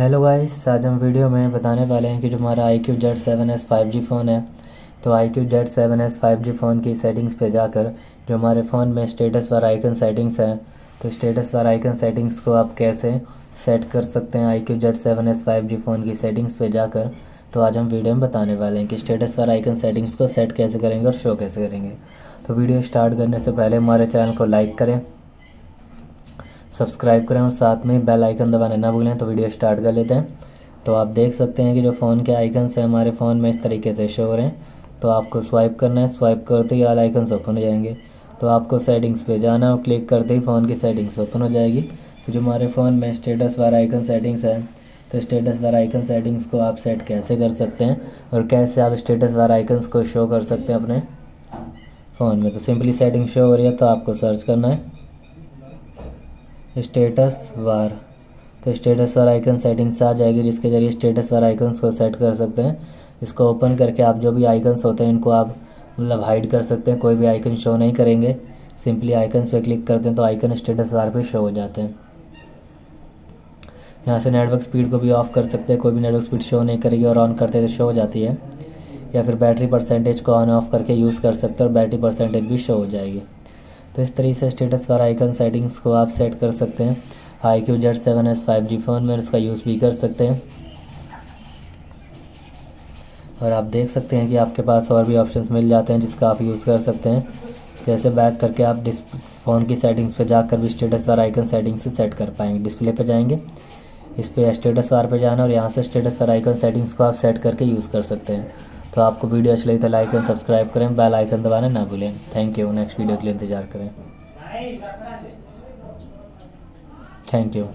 Hello guys आज हम video में बताने वाले हैं कि जो हमारा I Q Z seven S five G phone है तो I Q Z seven S five G phone की सेटिंग्स पे जाकर जो हमारे फ़ोन में स्टेटस वार आइकन सेटिंग्स है तो स्टेटस वार आइकन सेटिंग्स को आप कैसे सेट कर सकते हैं I Q Z seven S five G phone की सेटिंग्स पे जाकर? तो आज हम वीडियो में बताने वाले हैं कि स्टेटस वार आइकन सेटिंग्स को सेट कैसे करेंगे और शो कैसे करेंगे। तो वीडियो स्टार्ट करने से पहले हमारे चैनल को लाइक करें। सब्सक्राइब करें और साथ में बेल आइकन दबाना ना भूलें तो वीडियो स्टार्ट कर लेते हैं। तो आप देख सकते हैं कि जो फ़ोन के आइकन से हमारे फ़ोन में इस तरीके से शो हो रहे हैं। तो आपको स्वाइप करना है, स्वाइप करते ही ऑल आइकन्स ओपन हो जाएँगे। तो आपको सेटिंग्स पे जाना है और क्लिक करते ही फ़ोन की सेटिंग्स ओपन हो जाएगी। तो जो हमारे फ़ोन में स्टेटस वाला आइकन सेटिंग्स है तो स्टेटस वाला आइकन सेटिंग्स को आप सेट कैसे कर सकते हैं और कैसे आप स्टेटस वाला आइकन्स को शो कर सकते हैं अपने फ़ोन में। तो सिंपली सेटिंग शो हो रही है तो आपको सर्च करना है। स्टेटस वार तो स्टेटस वार आइकन सेटिंग्स आ जाएगी, जिसके ज़रिए स्टेटस वार आइकन्स को सेट कर सकते हैं। इसको ओपन करके आप जो भी आइकन्स होते हैं, इनको आप मतलब हाइड कर सकते हैं। कोई भी आइकन शो नहीं करेंगे। सिंपली आइकन्स पे क्लिक करते हैं तो आइकन स्टेटस बार पे शो हो जाते हैं। यहाँ से नेटवर्क स्पीड को भी ऑफ़ कर सकते हैं। कोई भी नेटवर्क स्पीड शो नहीं करेगी और ऑन करते तो शो हो जाती है। या फिर बैटरी परसेंटेज को ऑन ऑफ़ करके यूज़ कर सकते हैं और बैटरी परसेंटेज भी शो हो जाएगी। तो इस तरीके से स्टेटस वाला आइकन सेटिंग्स को आप सेट कर सकते हैं। I Q Z seven S five G phone में उसका यूज़ भी कर सकते हैं। और आप देख सकते हैं कि आपके पास और भी ऑप्शंस मिल जाते हैं जिसका आप यूज़ कर सकते हैं। जैसे बैक करके आप डिस फ़ोन की सेटिंग्स पे जाकर भी स्टेटस वाला आइकन सेटिंग्स से सेट कर पाएँगे। डिस्प्ले पर जाएँगे। इस पर स्टेटस वार पे जाना और यहाँ से स्टेटस वाला आइकन सेटिंग्स को आप सेट करके यूज़ कर सकते हैं। तो आपको वीडियो अच्छी लगी तो लाइक एंड सब्सक्राइब करें। बेल आइकन दबाना ना भूलें। थैंक यू नेक्स्ट वीडियो के लिए इंतज़ार करें। Thank you